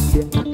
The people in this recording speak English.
Yeah.